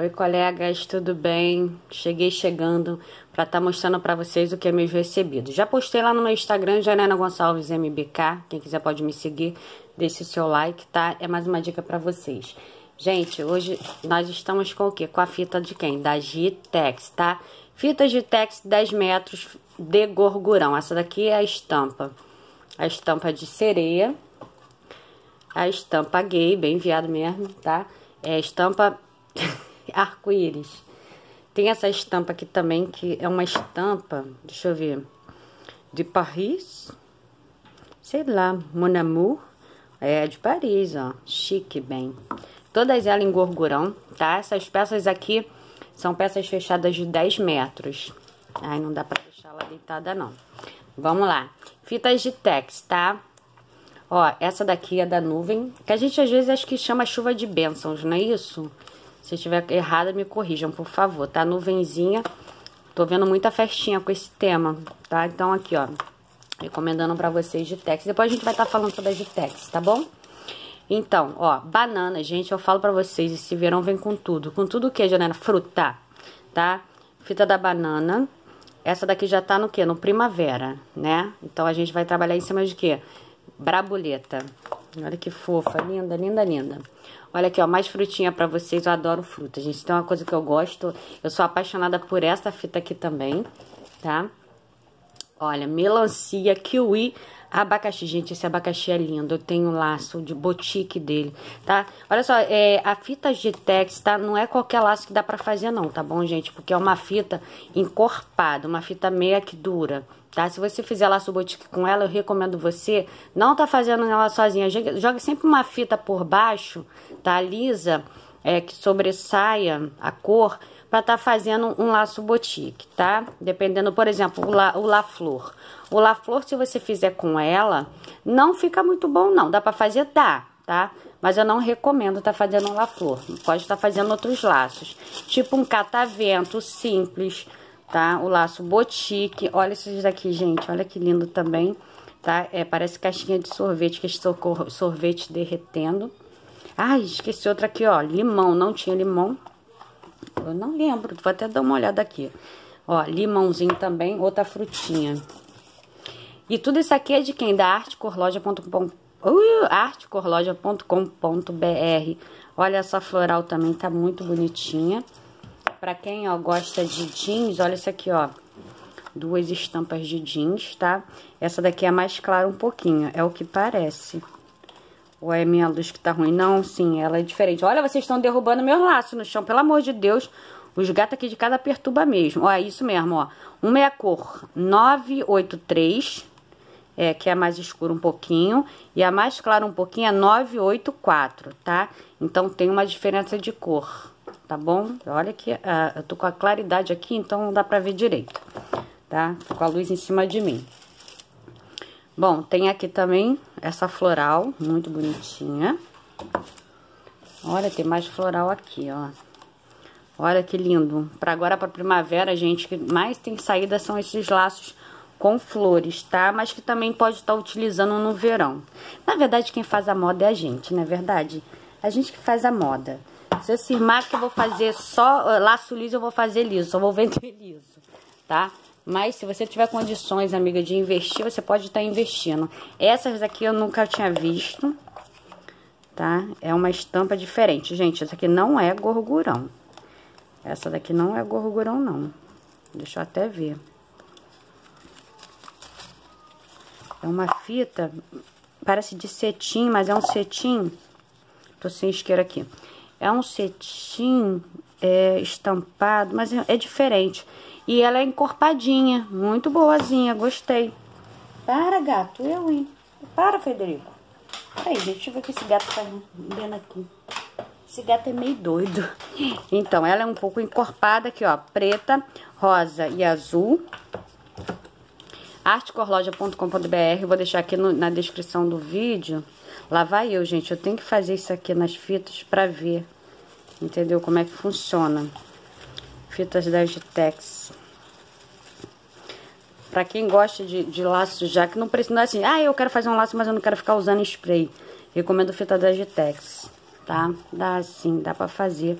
Oi, colegas, tudo bem? Cheguei chegando para estar tá mostrando para vocês o que é meus recebidos. Já postei lá no meu Instagram, Janena Gonçalves MBK. Quem quiser pode me seguir, deixe o seu like, tá? É mais uma dica para vocês. Gente, hoje nós estamos com o quê? Com a fita de quem? Da Gitex, tá? Fita Gitex 10 metros de gorgurão. Essa daqui é a estampa. A estampa de sereia. A estampa gay, bem enviado mesmo, tá? É a estampa arco-íris. Tem essa estampa aqui também, que é uma estampa, deixa eu ver, de Paris. Sei lá, Mon Amour. É de Paris, ó. Chique, bem. Todas elas em gorgurão, tá? Essas peças aqui são peças fechadas de 10 metros. Ai, não dá pra deixar ela deitada, não. Vamos lá. Fitas de tex, tá? Ó, essa daqui é da nuvem, que a gente às vezes acha que chama chuva de bênçãos, não é isso? Se estiver errada, me corrijam, por favor, tá? Nuvenzinha. Tô vendo muita festinha com esse tema, tá? Então, aqui, ó. Recomendando pra vocês de Tex. Depois a gente vai estar tá falando sobre as de Tex, tá bom? Então, ó, banana, gente, eu falo pra vocês, esse verão vem com tudo. Com tudo o que, Janela? Fruta, tá? Fita da banana. Essa daqui já tá no quê? No primavera, né? Então, a gente vai trabalhar em cima de quê? Brabuleta. Olha que fofa, linda, linda, linda. Olha aqui, ó, mais frutinha pra vocês. Eu adoro fruta, gente. Tem uma coisa que eu gosto. Eu sou apaixonada por essa fita aqui também, tá? Olha, melancia, kiwi, abacaxi. Gente, esse abacaxi é lindo. Eu tenho laço de botique dele, tá? Olha só, é, a fita Gitex, tá? Não é qualquer laço que dá pra fazer, não, tá bom, gente? Porque é uma fita encorpada, uma fita meia que dura, tá? Se você fizer laço boutique com ela, eu recomendo você não tá fazendo ela sozinha. Joga sempre uma fita por baixo, tá? Lisa, é, que sobressaia a cor, para tá fazendo um laço boutique, tá? Dependendo, por exemplo, o La, o La Flor. O La Flor, se você fizer com ela, não fica muito bom, não. Dá para fazer? Dá, tá? Mas eu não recomendo tá fazendo um La Flor. Pode estar tá fazendo outros laços. Tipo um catavento simples, tá? O laço botique. Olha esses daqui, gente. Olha que lindo também, tá? É, parece caixinha de sorvete, que é sorvete derretendo. Ai, esqueci outra aqui, ó. Limão. Não tinha limão. Eu não lembro. Vou até dar uma olhada aqui. Ó, limãozinho também. Outra frutinha. E tudo isso aqui é de quem? Da artecorloja.com. Uh, artecorloja.com.br. Olha essa floral também, tá muito bonitinha. Pra quem, ó, gosta de jeans, olha isso aqui, ó. Duas estampas de jeans, tá? Essa daqui é mais clara um pouquinho, é o que parece. Ou é minha luz que tá ruim? Não, sim, ela é diferente. Olha, vocês estão derrubando meu laço no chão, pelo amor de Deus. Os gatos aqui de cada perturba mesmo. Ó, é isso mesmo, ó. Uma é a cor 983, é, que é mais escura um pouquinho. E a mais clara um pouquinho é 984, tá? Então, tem uma diferença de cor tá bom? Olha que ah, eu tô com a claridade aqui, então não dá pra ver direito, tá? Com a luz em cima de mim. Bom, tem aqui também essa floral, muito bonitinha. Olha, tem mais floral aqui, ó. Olha que lindo. Pra agora, pra primavera, gente, que mais tem saída são esses laços com flores, tá? Mas que também pode estar utilizando no verão. Na verdade, quem faz a moda é a gente, não é verdade? A gente que faz a moda. Se eu cismar que eu vou fazer só uh, laço liso, eu vou fazer liso, só vou vender liso, tá? Mas se você tiver condições, amiga, de investir, você pode estar investindo. Essas aqui eu nunca tinha visto, tá? É uma estampa diferente. Gente, essa aqui não é gorgurão. Essa daqui não é gorgurão, não. Deixa eu até ver. É uma fita, parece de cetim, mas é um cetim. Tô sem isqueiro aqui. É um cetim é, estampado, mas é, é diferente. E ela é encorpadinha, muito boazinha, gostei. Para, gato, eu, hein? Para, Federico. Peraí, deixa eu ver o que esse gato tá vendo aqui. Esse gato é meio doido. Então, ela é um pouco encorpada aqui, ó. Preta, rosa e azul. artecorloja.com.br Vou deixar aqui no, na descrição do vídeo. Lá vai eu, gente. Eu tenho que fazer isso aqui nas fitas pra ver. Entendeu? Como é que funciona. Fitas da Gitex. Pra quem gosta de, de laço já, que não precisa não é assim, ah, eu quero fazer um laço, mas eu não quero ficar usando spray. Recomendo fita da Gitex, tá? Dá sim, dá pra fazer.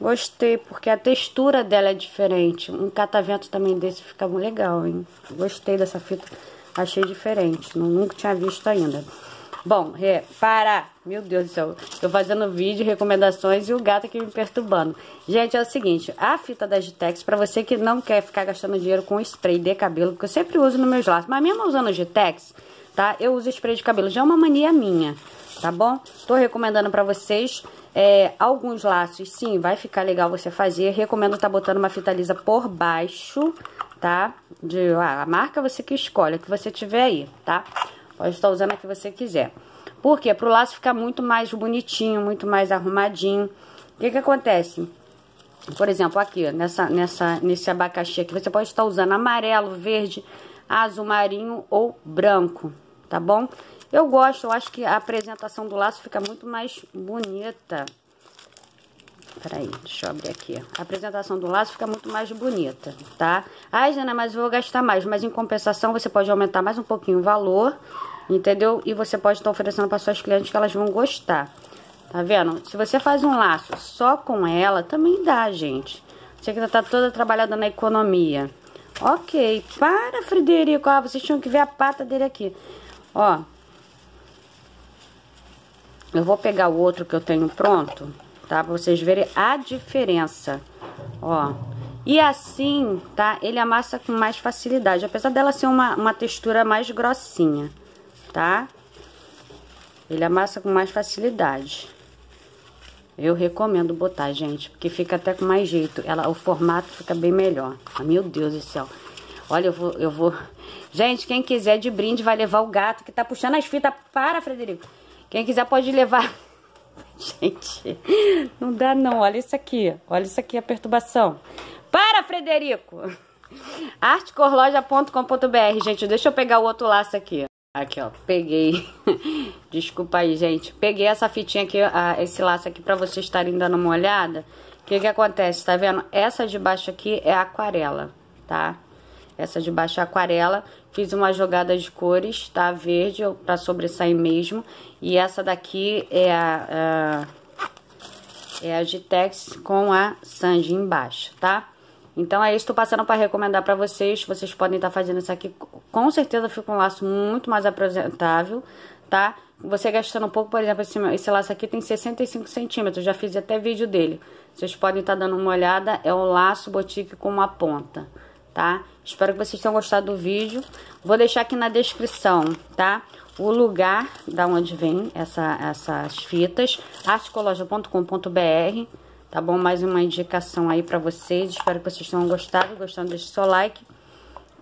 Gostei, porque a textura dela é diferente. Um catavento também desse fica legal, hein? Gostei dessa fita. Achei diferente. Nunca tinha visto ainda. Bom, é, para! Meu Deus do céu. Tô fazendo vídeo, recomendações e o gato aqui me perturbando. Gente, é o seguinte. A fita da Gitex, pra você que não quer ficar gastando dinheiro com spray de cabelo, que eu sempre uso nos meus laços. Mas mesmo usando Gitex, tá? Eu uso spray de cabelo. Já é uma mania minha, tá bom? Tô recomendando pra vocês... É, alguns laços, sim, vai ficar legal você fazer. Recomendo tá botando uma fita lisa por baixo, tá? De, a marca você que escolhe, que você tiver aí, tá? Pode estar usando a que você quiser. Por quê? Para o laço ficar muito mais bonitinho, muito mais arrumadinho. O que que acontece? Por exemplo, aqui, nessa, nessa, nesse abacaxi aqui, você pode estar usando amarelo, verde, azul marinho ou branco, tá bom? Eu gosto, eu acho que a apresentação do laço fica muito mais bonita. Peraí, deixa eu abrir aqui. A apresentação do laço fica muito mais bonita, tá? Ai, Jana, mas vou gastar mais. Mas em compensação, você pode aumentar mais um pouquinho o valor, entendeu? E você pode estar oferecendo para suas clientes que elas vão gostar. Tá vendo? Se você faz um laço só com ela, também dá, gente. Você que tá toda trabalhada na economia. Ok, para, Frederico. Ah, vocês tinham que ver a pata dele aqui. Ó, eu vou pegar o outro que eu tenho pronto, tá? Pra vocês verem a diferença, ó. E assim, tá? Ele amassa com mais facilidade, apesar dela ser uma, uma textura mais grossinha, tá? Ele amassa com mais facilidade. Eu recomendo botar, gente, porque fica até com mais jeito. Ela, o formato fica bem melhor. Ah, meu Deus do céu. Olha, eu vou, eu vou... Gente, quem quiser de brinde vai levar o gato que tá puxando as fitas para, Frederico. Quem quiser pode levar. Gente, não dá não. Olha isso aqui. Olha isso aqui, a perturbação. Para, Frederico! artecorloja.com.br Gente, deixa eu pegar o outro laço aqui. Aqui, ó. Peguei. Desculpa aí, gente. Peguei essa fitinha aqui, esse laço aqui pra vocês estarem dando uma olhada. O que que acontece? Tá vendo? Essa de baixo aqui é aquarela, tá? Essa de baixo é aquarela. Fiz uma jogada de cores, tá? Verde, pra sobressair mesmo. E essa daqui é a, a é a Gitex com a Sanji embaixo, tá? Então é isso, tô passando para recomendar para vocês. Vocês podem estar tá fazendo isso aqui. Com certeza fica um laço muito mais apresentável, tá? Você gastando um pouco, por exemplo, esse, esse laço aqui tem 65 centímetros. Já fiz até vídeo dele. Vocês podem estar tá dando uma olhada. É o laço botique com uma ponta tá? Espero que vocês tenham gostado do vídeo. Vou deixar aqui na descrição, tá? O lugar da onde vem essa, essas fitas, articologia.com.br, tá bom? Mais uma indicação aí pra vocês. Espero que vocês tenham gostado. Gostando, deixe seu like.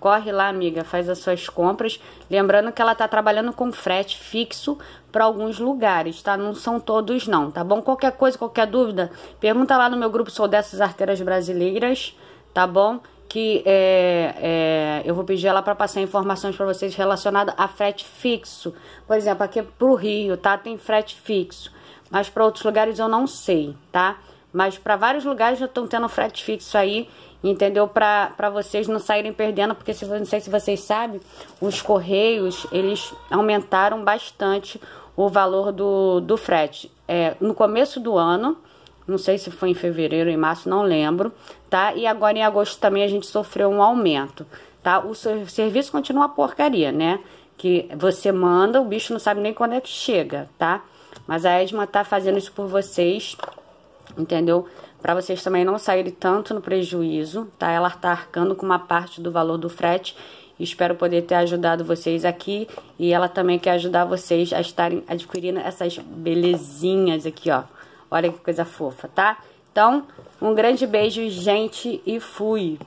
Corre lá, amiga, faz as suas compras. Lembrando que ela tá trabalhando com frete fixo para alguns lugares, tá? Não são todos não, tá bom? Qualquer coisa, qualquer dúvida, pergunta lá no meu grupo Sou Dessas Arteiras Brasileiras, tá bom? Que é, é, eu vou pedir ela para passar informações para vocês relacionadas a frete fixo. Por exemplo, aqui para o Rio, tá? Tem frete fixo. Mas para outros lugares eu não sei, tá? Mas para vários lugares já estão tendo frete fixo aí, entendeu? Para vocês não saírem perdendo, porque se, não sei se vocês sabem, os Correios, eles aumentaram bastante o valor do, do frete. É, no começo do ano, não sei se foi em fevereiro em março, não lembro, tá? E agora em agosto também a gente sofreu um aumento, tá? O serviço continua porcaria, né? Que você manda, o bicho não sabe nem quando é que chega, tá? Mas a Edma tá fazendo isso por vocês, entendeu? Para vocês também não saírem tanto no prejuízo, tá? Ela tá arcando com uma parte do valor do frete. Espero poder ter ajudado vocês aqui. E ela também quer ajudar vocês a estarem adquirindo essas belezinhas aqui, ó. Olha que coisa fofa, tá? Então, um grande beijo, gente, e fui!